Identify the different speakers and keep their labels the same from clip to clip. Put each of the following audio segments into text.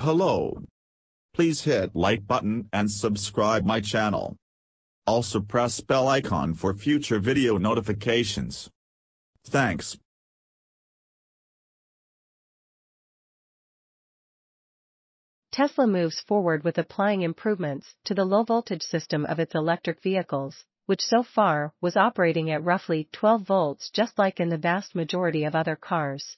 Speaker 1: Hello. Please hit like button and subscribe my channel. Also press bell icon for future video notifications. Thanks.
Speaker 2: Tesla moves forward with applying improvements to the low-voltage system of its electric vehicles, which so far was operating at roughly 12 volts just like in the vast majority of other cars.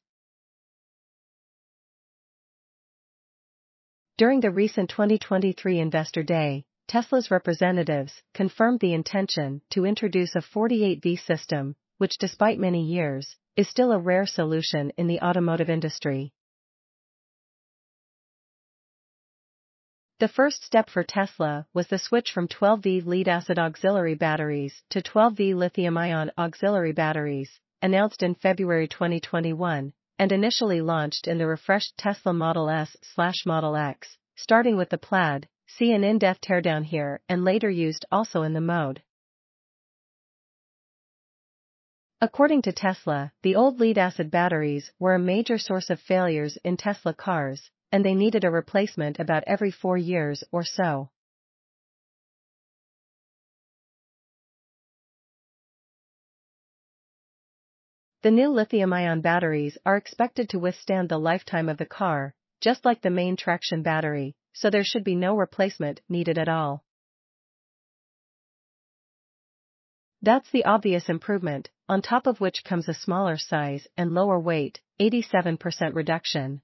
Speaker 2: During the recent 2023 Investor Day, Tesla's representatives confirmed the intention to introduce a 48V system, which despite many years, is still a rare solution in the automotive industry. The first step for Tesla was the switch from 12V lead-acid auxiliary batteries to 12V lithium-ion auxiliary batteries, announced in February 2021, and initially launched in the refreshed Tesla Model S/Model X, starting with the Plaid, see an in-depth teardown here and later used also in the mode. According to Tesla, the old lead-acid batteries were a major source of failures in Tesla cars, and they needed a replacement about every four years or so. The new lithium-ion batteries are expected to withstand the lifetime of the car, just like the main traction battery, so there should be no replacement needed at all. That's the obvious improvement, on top of which comes a smaller size and lower weight, 87% reduction.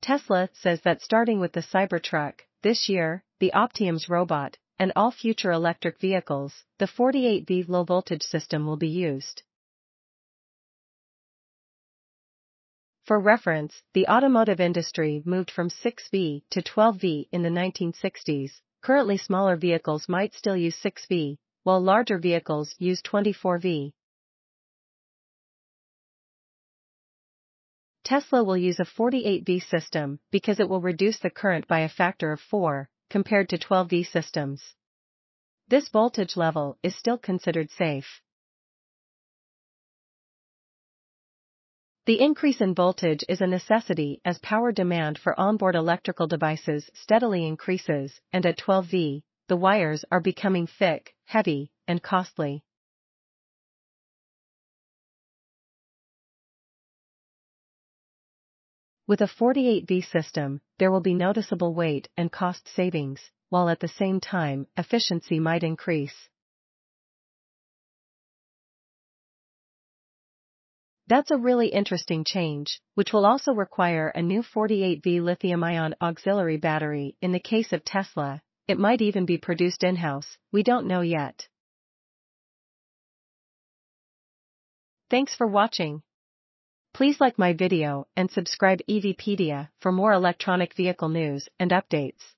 Speaker 2: Tesla says that starting with the Cybertruck, this year, the Optimus robot, and all future electric vehicles, the 48V low voltage system will be used. For reference, the automotive industry moved from 6V to 12V in the 1960s. Currently smaller vehicles might still use 6V, while larger vehicles use 24V. Tesla will use a 48V system because it will reduce the current by a factor of 4, compared to 12V systems. This voltage level is still considered safe. The increase in voltage is a necessity as power demand for onboard electrical devices steadily increases, and at 12V, the wires are becoming thick, heavy, and costly. With a 48V system, there will be noticeable weight and cost savings, while at the same time, efficiency might increase. That's a really interesting change, which will also require a new 48V lithium-ion auxiliary battery. In the case of Tesla, it might even be produced in-house, we don't know yet. Thanks for watching. Please like my video and subscribe EVpedia for more electronic vehicle news and updates.